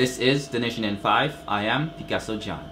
This is The Nation in 5. I am Picasso John.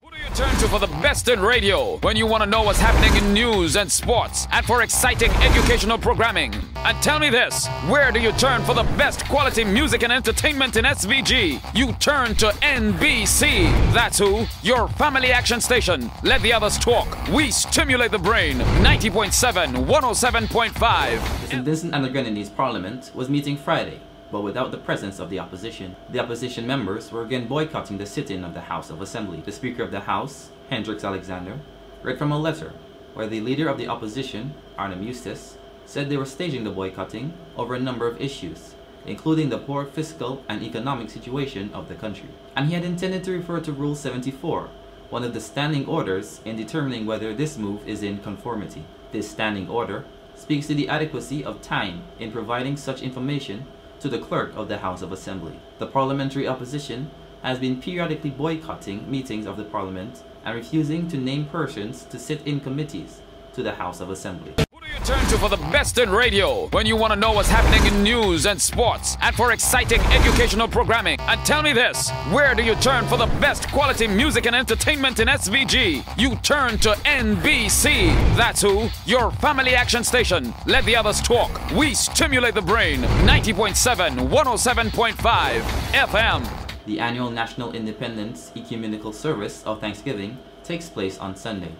What do you turn to for the best in radio when you want to know what's happening in news and sports and for exciting educational programming. And tell me this where do you turn for the best quality music and entertainment in SVG? You turn to NBC. That's who, your family action station. Let the others talk. We stimulate the brain. 90.7, 107.5. St. Vincent and the Grenadines Parliament was meeting Friday but without the presence of the opposition. The opposition members were again boycotting the sitting of the House of Assembly. The Speaker of the House, Hendricks Alexander, read from a letter where the leader of the opposition, Arnhim Eustace, said they were staging the boycotting over a number of issues, including the poor fiscal and economic situation of the country. And he had intended to refer to Rule 74, one of the standing orders in determining whether this move is in conformity. This standing order speaks to the adequacy of time in providing such information to the clerk of the House of Assembly. The parliamentary opposition has been periodically boycotting meetings of the parliament and refusing to name persons to sit in committees to the House of Assembly. Turn to for the best in radio when you want to know what's happening in news and sports and for exciting educational programming. And tell me this where do you turn for the best quality music and entertainment in SVG? You turn to NBC. That's who, your family action station. Let the others talk. We stimulate the brain. 90.7, 107.5 FM. The annual National Independence Ecumenical Service of Thanksgiving takes place on Sunday,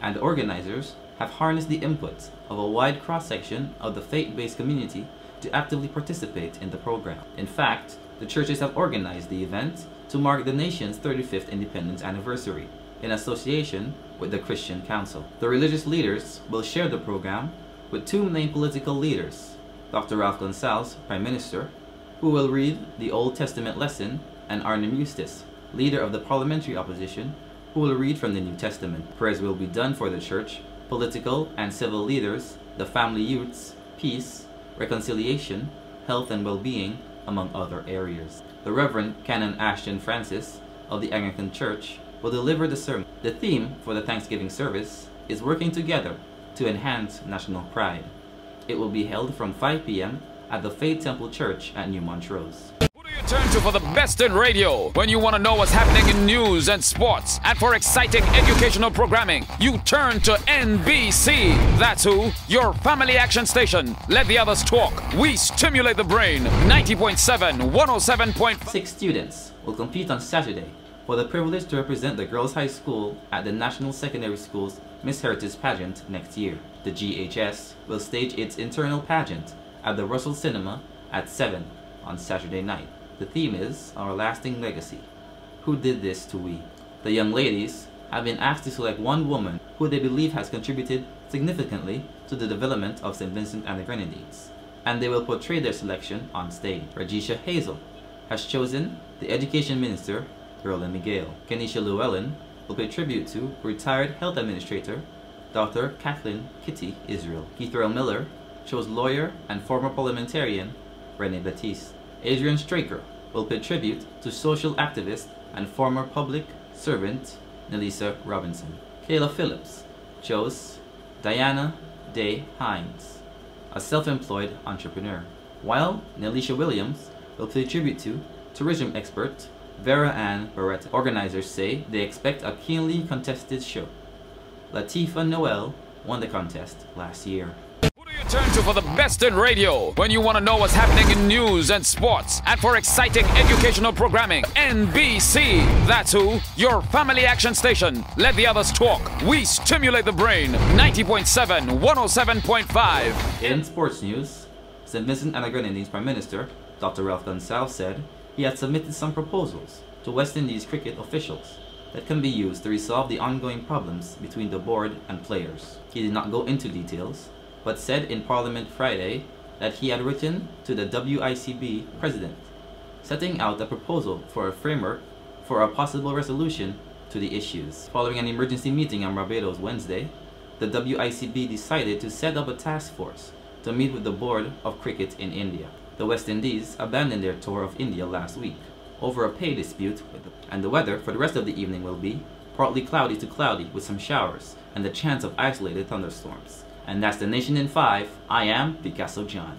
and organizers have harnessed the input of a wide cross-section of the faith-based community to actively participate in the program. In fact, the churches have organized the event to mark the nation's 35th independence anniversary in association with the Christian Council. The religious leaders will share the program with two main political leaders, Dr. Ralph Gonsalves, Prime Minister, who will read the Old Testament lesson, and Arnhim Eustace, leader of the parliamentary opposition, who will read from the New Testament. Prayers will be done for the church political and civil leaders, the family youths, peace, reconciliation, health and well-being, among other areas. The Reverend Canon Ashton Francis of the Anglican Church will deliver the sermon. The theme for the Thanksgiving service is working together to enhance national pride. It will be held from 5 p.m. at the Faith Temple Church at New Montrose. Turn to for the best in radio when you want to know what's happening in news and sports and for exciting educational programming. You turn to NBC. That's who, your family action station. Let the others talk. We stimulate the brain. 90.7, 107.5. Six students will compete on Saturday for the privilege to represent the Girls High School at the National Secondary Schools Miss Heritage Pageant next year. The GHS will stage its internal pageant at the Russell Cinema at 7 on Saturday night. The theme is Our Lasting Legacy. Who did this to we? The young ladies have been asked to select one woman who they believe has contributed significantly to the development of St. Vincent and the Grenadines, and they will portray their selection on stage. Ragisha Hazel has chosen the Education Minister, Roland Miguel. Kenisha Llewellyn will pay tribute to retired health administrator, Dr. Kathleen Kitty Israel. Keith Miller chose lawyer and former parliamentarian, Rene Baptiste. Adrian Straker will pay tribute to social activist and former public servant Nelisa Robinson. Kayla Phillips chose Diana Day Hines, a self-employed entrepreneur, while Nelisha Williams will pay tribute to tourism expert Vera Ann Barretta. Organizers say they expect a keenly contested show. Latifa Noel won the contest last year. Turn to for the best in radio when you want to know what's happening in news and sports and for exciting educational programming. NBC. That's who, your family action station. Let the others talk. We stimulate the brain. 90.7, 107.5. In sports news, St. Vincent and the Grenadines Prime Minister, Dr. Ralph Gonsalves, said he had submitted some proposals to West Indies cricket officials that can be used to resolve the ongoing problems between the board and players. He did not go into details, but said in Parliament Friday that he had written to the WICB president, setting out a proposal for a framework for a possible resolution to the issues. Following an emergency meeting on Barbados Wednesday, the WICB decided to set up a task force to meet with the Board of Cricket in India. The West Indies abandoned their tour of India last week over a pay dispute, and the weather for the rest of the evening will be partly cloudy to cloudy with some showers and the chance of isolated thunderstorms And that's the Nation in 5. I am Picasso John.